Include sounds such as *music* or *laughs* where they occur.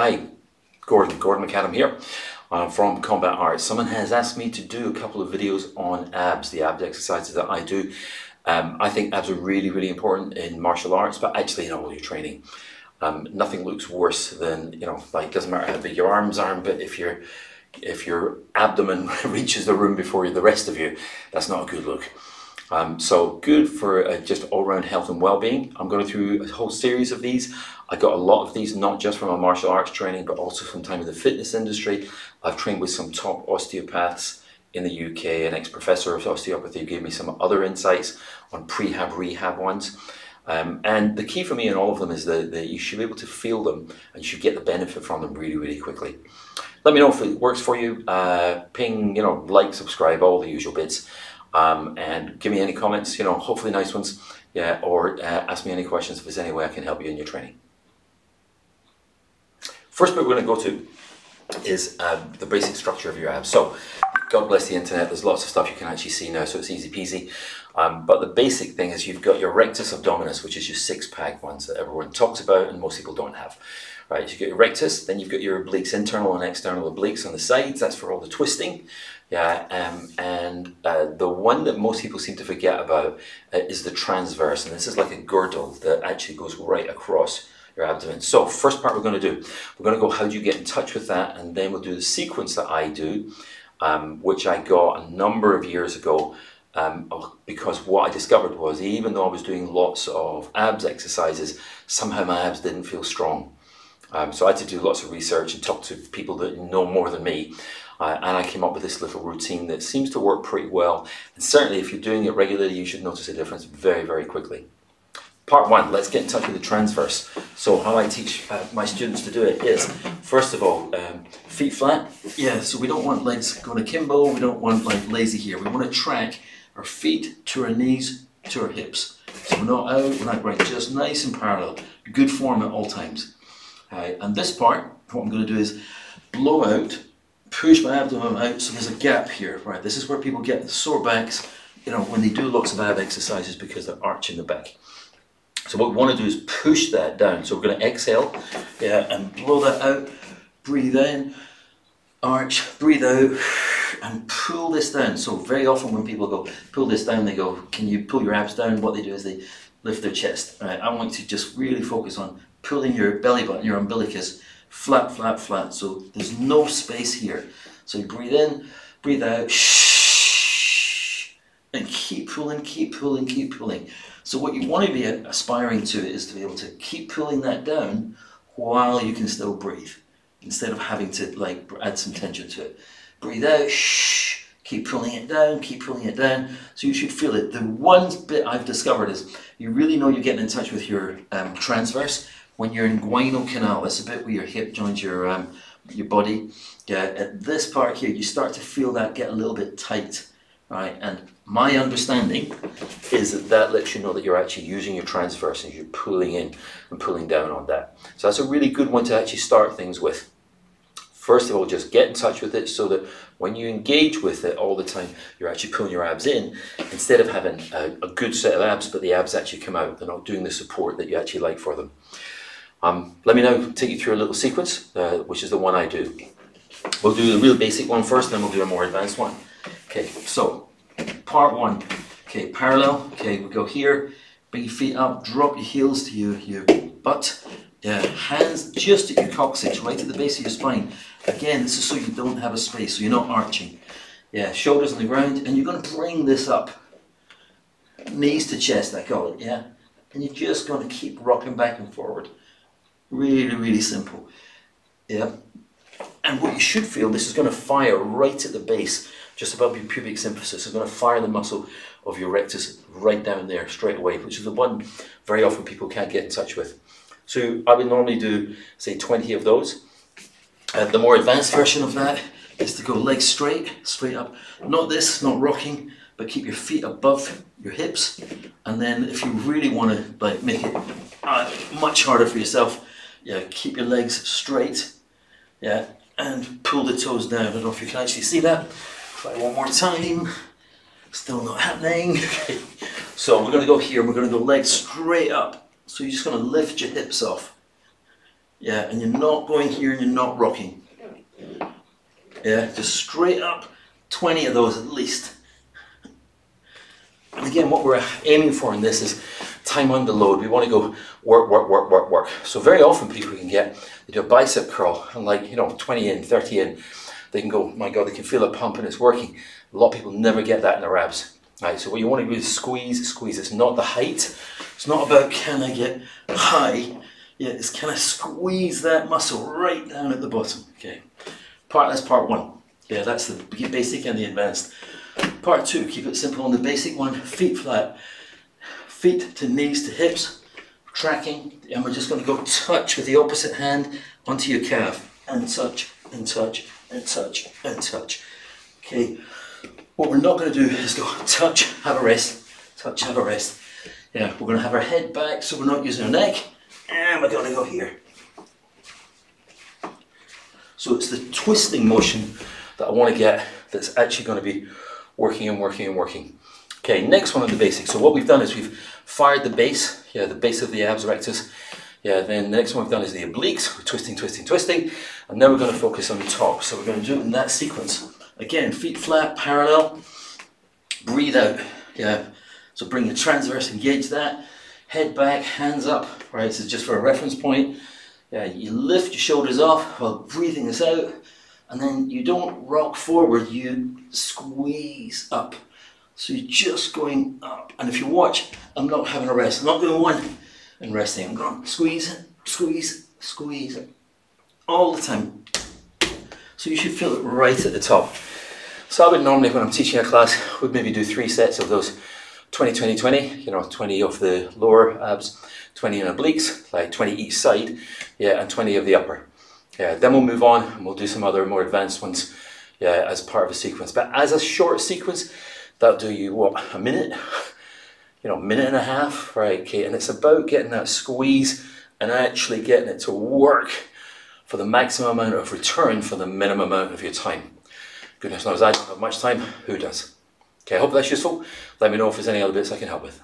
Hi, Gordon, Gordon McAdam here I'm from Combat Arts. Someone has asked me to do a couple of videos on abs, the abs exercises that I do. Um, I think abs are really, really important in martial arts, but actually in all your training. Um, nothing looks worse than, you know, like, doesn't matter how big your arms are, but if your if your abdomen *laughs* reaches the room before the rest of you, that's not a good look. Um, so good for uh, just all-round health and well-being. I'm going through a whole series of these. I got a lot of these, not just from my martial arts training, but also from time in the fitness industry. I've trained with some top osteopaths in the UK, an ex-professor of osteopathy gave me some other insights on prehab, rehab ones. Um, and the key for me in all of them is that, that you should be able to feel them and you should get the benefit from them really, really quickly. Let me know if it works for you. Uh, ping, you know, like, subscribe, all the usual bits um, and give me any comments, you know, hopefully nice ones, yeah, or uh, ask me any questions if there's any way I can help you in your training. First bit we're going to go to is um, the basic structure of your abs. So, God bless the internet, there's lots of stuff you can actually see now, so it's easy peasy. Um, but the basic thing is you've got your rectus abdominis, which is your six-pack ones that everyone talks about and most people don't have. Right, so you've got your rectus, then you've got your obliques, internal and external obliques on the sides, that's for all the twisting. Yeah, um, and uh, the one that most people seem to forget about uh, is the transverse, and this is like a girdle that actually goes right across your abdomen. So, first part we're going to do, we're going to go how do you get in touch with that, and then we'll do the sequence that I do, um, which I got a number of years ago. Um, because what I discovered was even though I was doing lots of abs exercises, somehow my abs didn't feel strong. Um, so I had to do lots of research and talk to people that know more than me. Uh, and I came up with this little routine that seems to work pretty well. And certainly, if you're doing it regularly, you should notice a difference very, very quickly. Part one, let's get in touch with the transverse. So, how I teach uh, my students to do it is first of all, um, feet flat. Yeah, so we don't want legs going akimbo, we don't want like lazy here. We want to track our feet to our knees to our hips. So, we're not out, we're not right, just nice and parallel. Good form at all times. And this part, what I'm going to do is blow out push my abdomen out so there's a gap here, right? This is where people get sore backs, you know, when they do lots of ab exercises because they're arching the back. So what we want to do is push that down. So we're going to exhale, yeah, and blow that out, breathe in, arch, breathe out, and pull this down. So very often when people go, pull this down, they go, can you pull your abs down? What they do is they lift their chest. Right? I want to just really focus on pulling your belly button, your umbilicus, flat, flat, flat. So there's no space here. So you breathe in, breathe out, shh, and keep pulling, keep pulling, keep pulling. So what you want to be aspiring to is to be able to keep pulling that down while you can still breathe, instead of having to like add some tension to it. Breathe out, shh, keep pulling it down, keep pulling it down. So you should feel it. The one bit I've discovered is you really know you're getting in touch with your um, transverse when you're inguinal canal, that's a bit where your hip joins your um, your body. Yeah, at this part here, you start to feel that get a little bit tight, right? And my understanding is that that lets you know that you're actually using your transverse and you're pulling in and pulling down on that. So that's a really good one to actually start things with. First of all, just get in touch with it so that when you engage with it all the time, you're actually pulling your abs in instead of having a, a good set of abs, but the abs actually come out. They're not doing the support that you actually like for them. Um, let me now take you through a little sequence, uh, which is the one I do. We'll do the real basic one first, then we'll do a more advanced one. Okay, so part one. Okay, parallel. Okay, we go here. Bring your feet up, drop your heels to your, your butt. Yeah, hands just at your coccyx, right at the base of your spine. Again, this is so you don't have a space, so you're not arching. Yeah, shoulders on the ground, and you're going to bring this up. Knees to chest, I call it, yeah? And you're just going to keep rocking back and forward. Really, really simple. Yeah. And what you should feel, this is going to fire right at the base, just above your pubic symphysis. It's going to fire the muscle of your rectus right down there straight away, which is the one very often people can't get in touch with. So I would normally do, say, 20 of those. Uh, the more advanced version of that is to go legs straight, straight up. Not this, not rocking, but keep your feet above your hips. And then if you really want to like make it uh, much harder for yourself, yeah, keep your legs straight, yeah, and pull the toes down. I don't know if you can actually see that. Try one more time. Still not happening. *laughs* Okay. So we're to go here. We're to go legs straight up. So you're just to lift your hips off. Yeah, and you're not going here and you're not rocking. Yeah, just straight up 20 of those at least. And again, what we're aiming for in this is time under load. We want to go work, work, work, work, work. So very often people can get, they do a bicep curl and like, you know, 20 in, 30 in, they can go, my God, they can feel a pump and it's working. A lot of people never get that in their abs. Right, so what you want to do is squeeze, squeeze. It's not the height. It's not about can I get high. Yeah, it's can I squeeze that muscle right down at the bottom. Okay, part that's part one. Yeah, that's the basic and the advanced. Part two, keep it simple on the basic one. Feet flat, feet to knees to hips, tracking, and we're just going to go *laughs* touch with the opposite hand onto your calf and touch and touch and touch and touch. Okay. What we're not going to do is go *laughs* touch, have a rest, touch, have a rest. Yeah, we're going to have our head back so we're not using our neck, and we're going to go here. So it's the twisting motion that I want to get that's actually going to be working and working and working. Okay, next one of the basics. So what we've done is we've fired the base, yeah, the base of the abs rectus. Yeah, then the next one we've done is the obliques, we're twisting, twisting, twisting, and now we're going to focus on the top. So we're going to do it in that sequence. Again, feet flat, parallel. Breathe out. Yeah. So bring the transverse, engage that. Head back, hands up. Right, is just for a reference point. Yeah, you lift your shoulders off while breathing this out. And then you don't rock forward, you squeeze up. So you're just going up. And if you watch, I'm not having a rest. I'm not doing one and resting. I'm going squeeze, squeeze, squeeze. All the time. So you should feel it right at the top. So I would normally, when I'm teaching a class, would maybe do three sets of those 20, 20, 20, you know, 20 of the lower abs, 20 in obliques, like 20 each side, yeah, and 20 of the upper. Yeah, then we'll move on and we'll do some other more advanced ones, yeah, as part of a sequence. But as a short sequence, that'll do you, what, a minute? *laughs* You know, a minute and a half, right, okay, and it's about getting that squeeze and actually getting it to work for the maximum amount of return for the minimum amount of your time. Goodness knows I don't have much time. Who does? Okay, I hope that's useful. Let me know if there's any other bits I can help with.